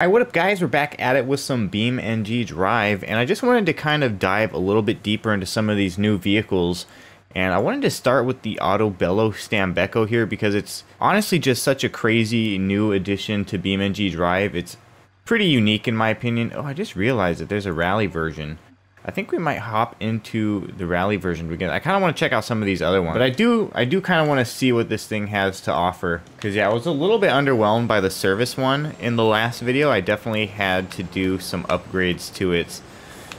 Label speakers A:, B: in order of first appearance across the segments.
A: Alright, what up guys? We're back at it with some BeamNG Drive, and I just wanted to kind of dive a little bit deeper into some of these new vehicles. And I wanted to start with the Autobello Stambecco here because it's honestly just such a crazy new addition to BeamNG Drive. It's pretty unique in my opinion. Oh, I just realized that there's a rally version. I think we might hop into the rally version because I kind of want to check out some of these other ones. But I do I do kind of want to see what this thing has to offer. Because yeah, I was a little bit underwhelmed by the service one in the last video. I definitely had to do some upgrades to it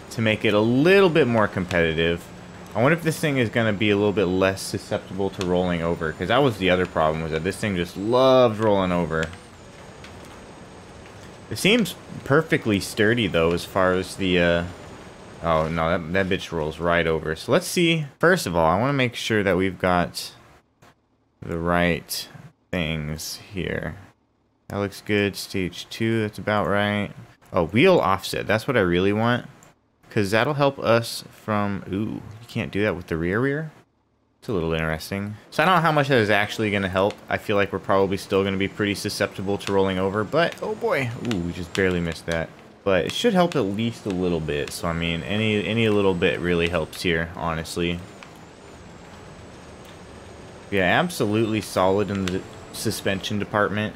A: to make it a little bit more competitive. I wonder if this thing is going to be a little bit less susceptible to rolling over. Because that was the other problem, was that this thing just loved rolling over. It seems perfectly sturdy, though, as far as the... Uh, Oh, no, that, that bitch rolls right over. So let's see. First of all, I want to make sure that we've got the right things here. That looks good. Stage 2, that's about right. Oh, wheel offset. That's what I really want. Because that'll help us from... Ooh, you can't do that with the rear rear? It's a little interesting. So I don't know how much that is actually going to help. I feel like we're probably still going to be pretty susceptible to rolling over. But, oh boy. Ooh, we just barely missed that but it should help at least a little bit. So I mean, any any little bit really helps here, honestly. Yeah, absolutely solid in the suspension department.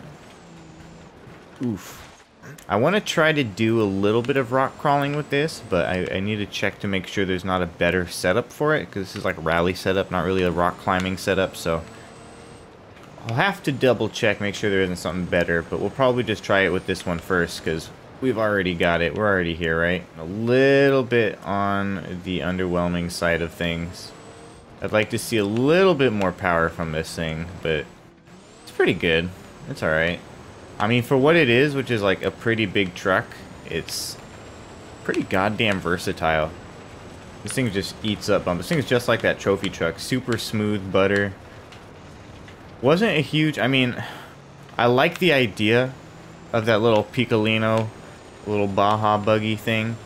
A: Oof. I want to try to do a little bit of rock crawling with this, but I, I need to check to make sure there's not a better setup for it, because this is like a rally setup, not really a rock climbing setup, so... I'll have to double check, make sure there isn't something better, but we'll probably just try it with this one first, because we've already got it. We're already here, right? A little bit on the underwhelming side of things. I'd like to see a little bit more power from this thing, but it's pretty good. It's alright. I mean, for what it is, which is like a pretty big truck, it's pretty goddamn versatile. This thing just eats up bumps. This thing's just like that trophy truck. Super smooth butter. Wasn't a huge... I mean, I like the idea of that little Piccolino little Baja buggy thing.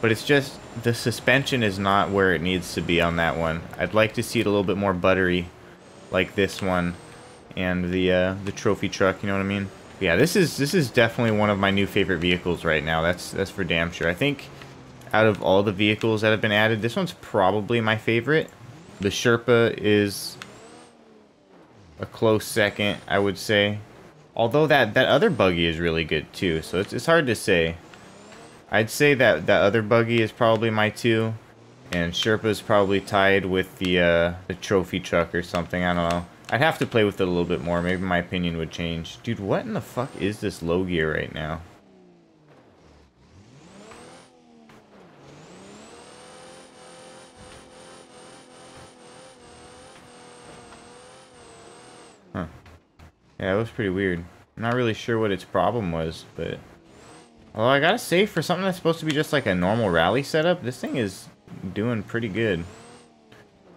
A: But it's just, the suspension is not where it needs to be on that one. I'd like to see it a little bit more buttery, like this one, and the uh, the trophy truck. You know what I mean? Yeah, this is this is definitely one of my new favorite vehicles right now. That's that's for damn sure. I think out of all the vehicles that have been added, this one's probably my favorite. The Sherpa is a close second, I would say. Although that, that other buggy is really good too, so it's, it's hard to say. I'd say that that other buggy is probably my two, and Sherpa's probably tied with the, uh, the trophy truck or something, I don't know. I'd have to play with it a little bit more, maybe my opinion would change. Dude, what in the fuck is this low gear right now? Yeah, it was pretty weird. I'm not really sure what its problem was, but... Although I gotta say, for something that's supposed to be just like a normal rally setup, this thing is doing pretty good.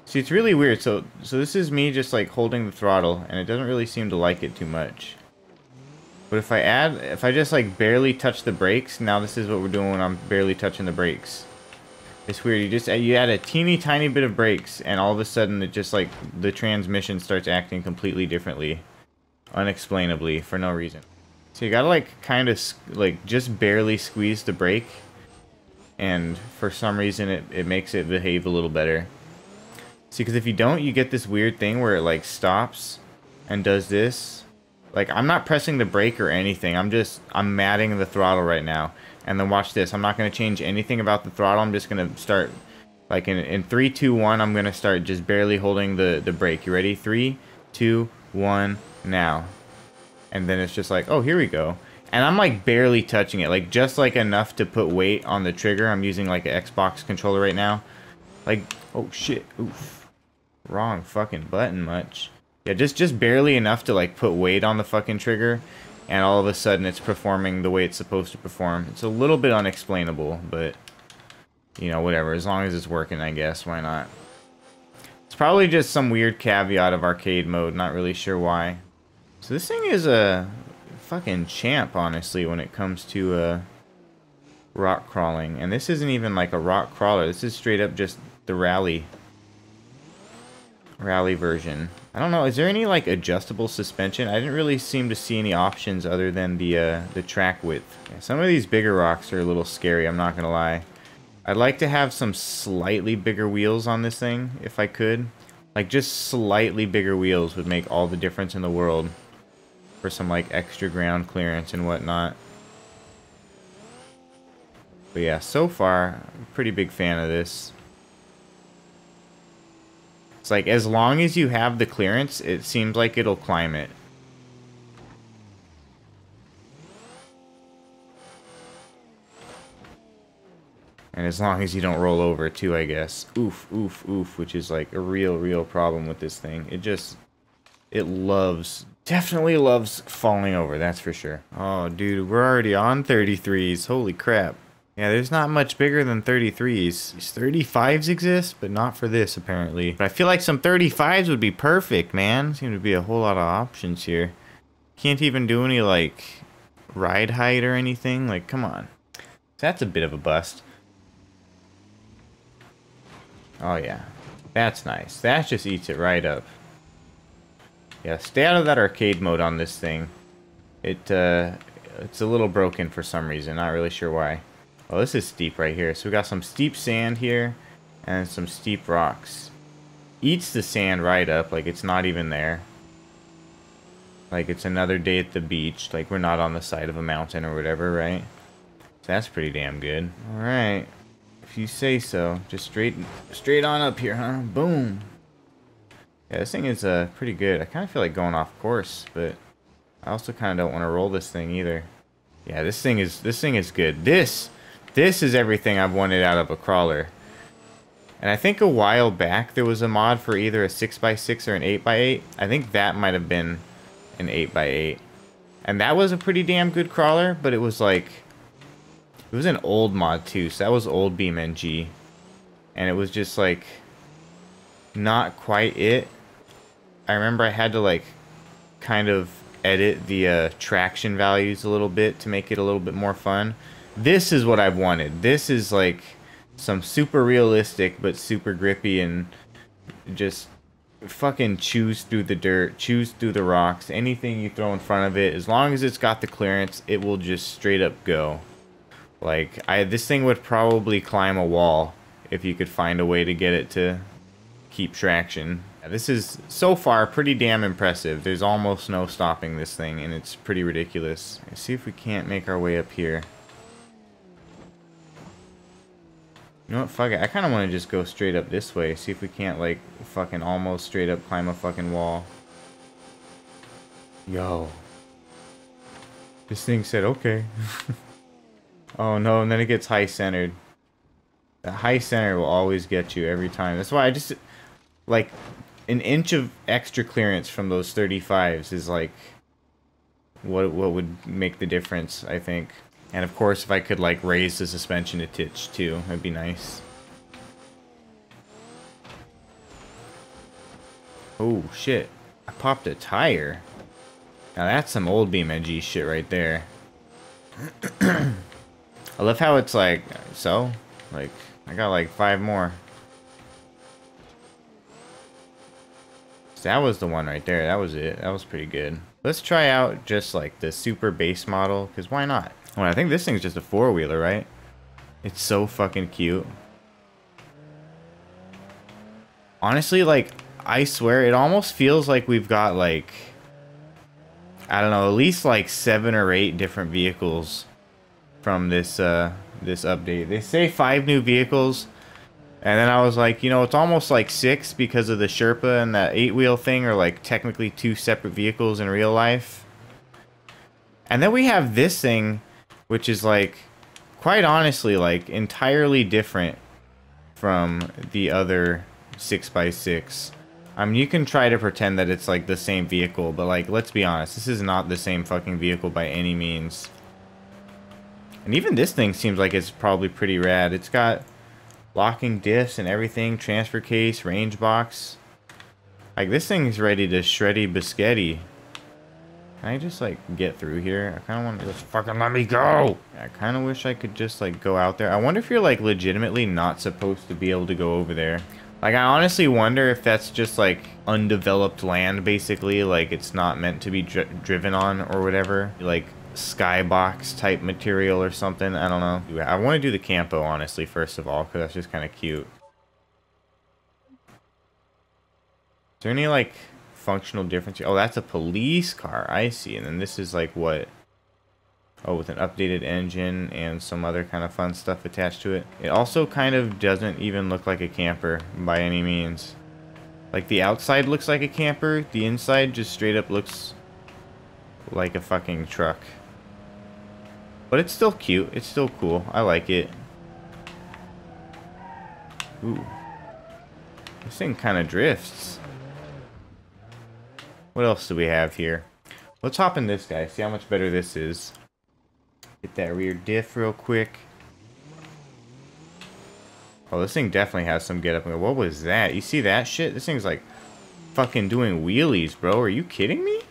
A: See, it's really weird. So, so this is me just like holding the throttle, and it doesn't really seem to like it too much. But if I add, if I just like barely touch the brakes, now this is what we're doing when I'm barely touching the brakes. It's weird. You just uh, you add a teeny tiny bit of brakes, and all of a sudden it just like the transmission starts acting completely differently unexplainably for no reason. So you gotta like kind of like just barely squeeze the brake and for some reason it, it makes it behave a little better. See, because if you don't, you get this weird thing where it like stops and does this. Like I'm not pressing the brake or anything. I'm just, I'm matting the throttle right now. And then watch this. I'm not going to change anything about the throttle. I'm just going to start like in, in 3, 2, 1, I'm going to start just barely holding the, the brake. You ready? 3, 2, 1, now. And then it's just like, oh, here we go. And I'm like barely touching it, like just like enough to put weight on the trigger. I'm using like an Xbox controller right now. Like, oh shit, oof. Wrong fucking button much. Yeah, just, just barely enough to like put weight on the fucking trigger. And all of a sudden it's performing the way it's supposed to perform. It's a little bit unexplainable, but you know, whatever. As long as it's working, I guess, why not? It's probably just some weird caveat of arcade mode, not really sure why. So this thing is a fucking champ, honestly, when it comes to uh, rock crawling. And this isn't even like a rock crawler. This is straight up just the rally rally version. I don't know. Is there any like adjustable suspension? I didn't really seem to see any options other than the uh, the track width. Yeah, some of these bigger rocks are a little scary. I'm not gonna lie. I'd like to have some slightly bigger wheels on this thing if I could. Like just slightly bigger wheels would make all the difference in the world for some like extra ground clearance and whatnot. But yeah, so far, I'm a pretty big fan of this. It's like, as long as you have the clearance, it seems like it'll climb it. And as long as you don't roll over too, I guess. Oof, oof, oof, which is like a real, real problem with this thing. It just, it loves, definitely loves falling over, that's for sure. Oh, dude, we're already on 33s. Holy crap. Yeah, there's not much bigger than 33s. These 35s exist, but not for this, apparently. But I feel like some 35s would be perfect, man. Seem to be a whole lot of options here. Can't even do any, like, ride height or anything. Like, come on. That's a bit of a bust. Oh, yeah. That's nice. That just eats it right up. Yeah, stay out of that arcade mode on this thing. It, uh, it's a little broken for some reason. Not really sure why. Oh, this is steep right here. So we got some steep sand here and some steep rocks. Eats the sand right up, like it's not even there. Like it's another day at the beach, like we're not on the side of a mountain or whatever, right? So that's pretty damn good. Alright. If you say so. Just straight straight on up here, huh? Boom. Yeah, this thing is uh, pretty good. I kind of feel like going off course, but I also kind of don't want to roll this thing either. Yeah, this thing is this thing is good. This this is everything I've wanted out of a crawler. And I think a while back there was a mod for either a 6x6 or an 8x8. I think that might have been an 8x8. And that was a pretty damn good crawler, but it was like... It was an old mod too, so that was old BeamNG. And it was just like... Not quite it. I remember I had to like... Kind of edit the uh, traction values a little bit to make it a little bit more fun. This is what I've wanted. This is like some super realistic but super grippy and just fucking chews through the dirt, chews through the rocks, anything you throw in front of it, as long as it's got the clearance, it will just straight up go. Like, I this thing would probably climb a wall if you could find a way to get it to keep traction. This is, so far, pretty damn impressive. There's almost no stopping this thing, and it's pretty ridiculous. Let's see if we can't make our way up here. You know what, fuck it. I kind of want to just go straight up this way. See if we can't, like, fucking almost straight up climb a fucking wall. Yo. This thing said, okay. oh, no, and then it gets high-centered. The high-center will always get you every time. That's why I just, like, an inch of extra clearance from those 35s is, like, what, what would make the difference, I think. And of course, if I could like raise the suspension a titch too, that'd be nice. Oh shit, I popped a tire. Now that's some old BeamNG shit right there. I love how it's like, so, like, I got like five more. So that was the one right there, that was it, that was pretty good. Let's try out just like the super base model, because why not? Well, I think this thing's just a four-wheeler, right? It's so fucking cute. Honestly, like, I swear, it almost feels like we've got, like... I don't know, at least, like, seven or eight different vehicles from this, uh, this update. They say five new vehicles, and then I was like, you know, it's almost like six because of the Sherpa and that eight-wheel thing are, like, technically two separate vehicles in real life. And then we have this thing which is like quite honestly like entirely different from the other 6x6. I mean, you can try to pretend that it's like the same vehicle, but like, let's be honest, this is not the same fucking vehicle by any means. And even this thing seems like it's probably pretty rad. It's got locking diffs and everything, transfer case, range box. Like, this thing's ready to shreddy biscotti. Can I just, like, get through here? I kind of want to just fucking let me go! I kind of wish I could just, like, go out there. I wonder if you're, like, legitimately not supposed to be able to go over there. Like, I honestly wonder if that's just, like, undeveloped land, basically. Like, it's not meant to be dri driven on or whatever. Like, skybox type material or something. I don't know. I want to do the Campo, honestly, first of all, because that's just kind of cute. Is there any, like, functional difference? Oh, that's a police car. I see. And then this is, like, what? Oh, with an updated engine and some other kind of fun stuff attached to it. It also kind of doesn't even look like a camper by any means. Like, the outside looks like a camper. The inside just straight up looks like a fucking truck. But it's still cute. It's still cool. I like it. Ooh. This thing kind of drifts. What else do we have here? Let's hop in this guy. See how much better this is. Get that rear diff real quick. Oh, this thing definitely has some get up. And go- What was that? You see that shit? This thing's like fucking doing wheelies, bro. Are you kidding me?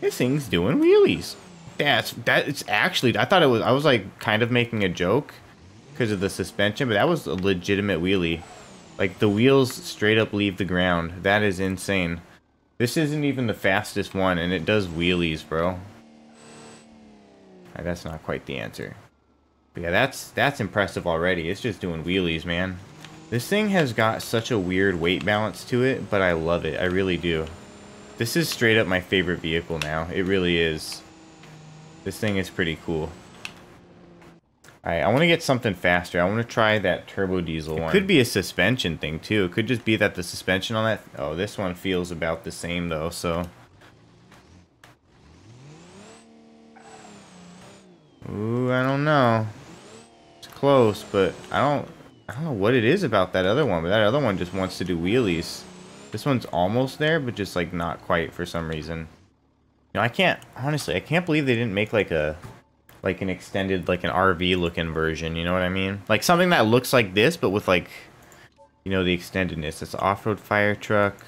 A: This thing's doing wheelies. That's that. It's actually. I thought it was. I was like kind of making a joke because of the suspension, but that was a legitimate wheelie. Like the wheels straight up leave the ground. That is insane. This isn't even the fastest one, and it does wheelies, bro. Uh, that's not quite the answer. But yeah, that's that's impressive already. It's just doing wheelies, man. This thing has got such a weird weight balance to it, but I love it. I really do. This is straight up my favorite vehicle now. It really is. This thing is pretty cool. Alright, I want to get something faster. I want to try that turbo diesel it one. It could be a suspension thing, too. It could just be that the suspension on that... Oh, this one feels about the same, though, so... Ooh, I don't know. It's close, but I don't I don't know what it is about that other one, but that other one just wants to do wheelies. This one's almost there, but just like not quite for some reason. You know, I can't honestly, I can't believe they didn't make like a like an extended like an RV looking version, you know what I mean? Like something that looks like this but with like you know the extendedness. It's off-road fire truck,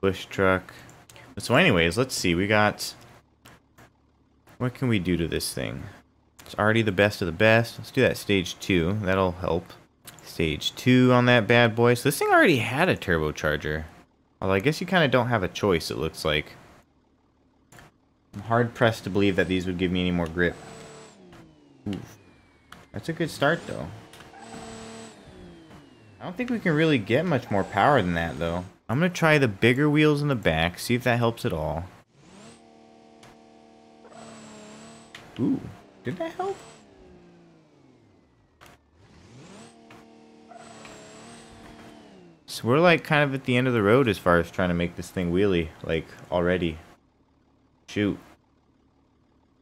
A: bush truck. So anyways, let's see. We got what can we do to this thing? It's already the best of the best. Let's do that stage two. That'll help. Stage two on that bad boy. So this thing already had a turbocharger. Although I guess you kind of don't have a choice, it looks like. I'm hard-pressed to believe that these would give me any more grip. Oof. That's a good start, though. I don't think we can really get much more power than that, though. I'm going to try the bigger wheels in the back, see if that helps at all. Ooh, did that help? So we're like kind of at the end of the road as far as trying to make this thing wheelie, like already. Shoot.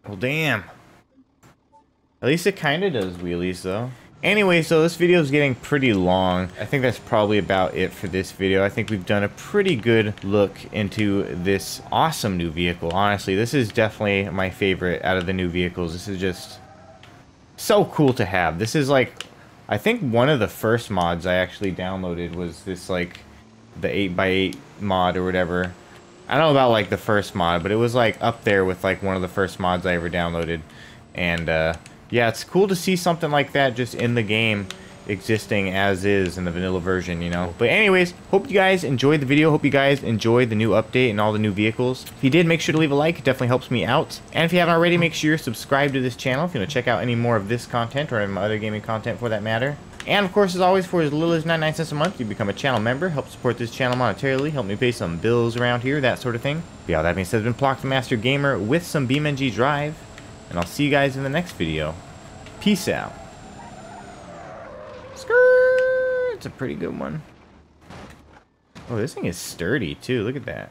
A: Well, damn. At least it kind of does wheelies though. Anyway, so this video is getting pretty long. I think that's probably about it for this video. I think we've done a pretty good look into this awesome new vehicle. Honestly, this is definitely my favorite out of the new vehicles. This is just so cool to have. This is like, I think one of the first mods I actually downloaded was this like the 8x8 mod or whatever. I don't know about like the first mod, but it was like up there with like one of the first mods I ever downloaded. And uh, yeah, it's cool to see something like that just in the game existing as is in the vanilla version, you know. But anyways, hope you guys enjoyed the video. Hope you guys enjoyed the new update and all the new vehicles. If you did, make sure to leave a like. It definitely helps me out. And if you haven't already, make sure you're subscribed to this channel if you want to check out any more of this content or any other gaming content for that matter. And of course, as always, for as little as 99 cents a month, you become a channel member, help support this channel monetarily, help me pay some bills around here, that sort of thing. But yeah, that being said, I've been Plok the Master Gamer with some BeamNG Drive, and I'll see you guys in the next video. Peace out. Skirt! It's a pretty good one. Oh, this thing is sturdy, too. Look at that.